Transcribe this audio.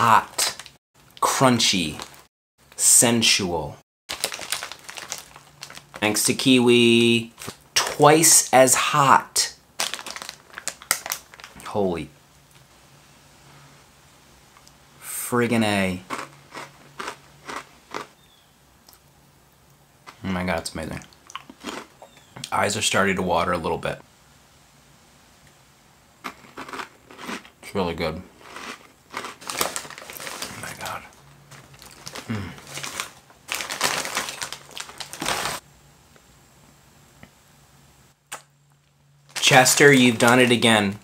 hot, crunchy, sensual. Thanks to Kiwi, twice as hot. Holy friggin' A. Oh my god, it's amazing. Eyes are starting to water a little bit. It's really good. Oh my god. Chester, you've done it again.